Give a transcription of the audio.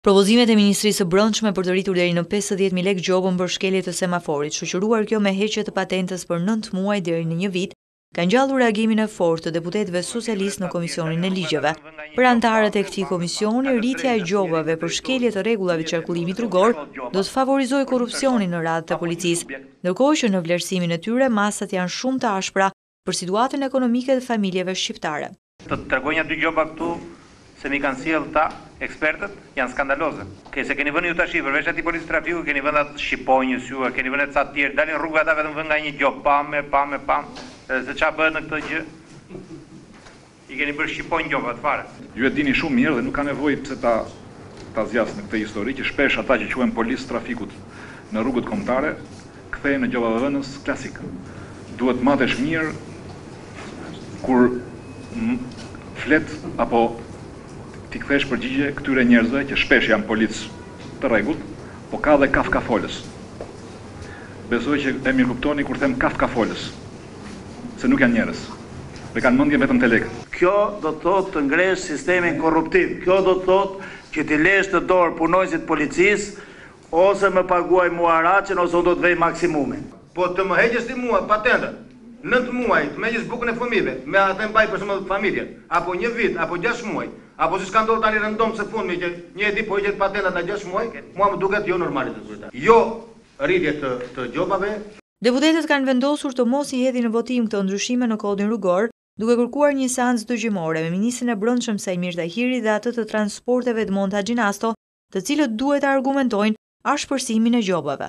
Propozimet e Ministrisë së Brendshme për të rritur deri në pesëdhjetë mijë lekë gjobën për shkelje të semaforit, shoqëruar kjo me heqje të patentës për nëntë muaj deri në një vit, kanë ngjallur reagimin e fortë të deputetëve socialistë në Komisionin e Ligjeve. Për anëtarët e këtij komisioni, rritja e gjobave për shkelje të rregullave qarkullimit rrugor do të favorizojë korrupsionin në radhët e policisë, ndërkohë që në vlerësimin e tyre masat janë shumë të ashpra për situatën ekonomike të familjeve shqiptare. Të tregoj nja dy gjoba këtu se m'i kanë sjellë kta ekspertët janë skandaloze. Ke se keni vënë ju tashi përveç atij polic trafiku keni vënë atë shqiponjë sjuar keni vënë edhe ca të tjerë dalin rrugëve ata vetëm vënë nga një gjobë pam e pam e pam edhe se ça bëhet në këtë gjë i keni bërë shqiponjë gjobat fare. Ju e dini shumë mirë dhe nuk ka nevojë pse ta ta zgjas në këtë histori që shpesh ata që quhen policë trafikut në rrugët kombëtare Kthehen në gjobavënës klasik. Duhet të matesh mirë kur flet apo t'i kthesh përgjigje këtyre njerëzve që shpesh janë policë të rregullt, po ka dhe kafsha folëse. Besoj që e mirëkuptoni kur them kafsha folëse, se nuk janë njerëz dhe kanë mendjen vetëm te lekët. Kjo do të thotë të ngresh sistemin korruptiv. Kjo do të thotë që t'i lesh në dorë punonjësit të policisë Ose më paguaj mua haraçin ose unë do të vë maksimumin. Po të më heqësh ti mua patentën, nëntë muaj të më heqësh bukën e fëmijëve, me atë mbaj për shembull familjen, apo një vit, apo gjashtë muaj, apo siç ka ndodhur tani rëndom së fundmi që unë e di po hiqet patenta nga gjashtë muaj, mua më duket jo normale zot kryetar. Jo rritje të të gjobave. Deputetët kanë vendosur të mos i hedhin në votim këto ndryshime në Kodin Rrugor, duke kërkuar një seancë dëgjimore me ministrin e Brendshëm Saimir Tahiri dhe atë të Transporteve Edmond Haxhinasto të cilët duhet të argumentojnë ashpërsimin e gjobave.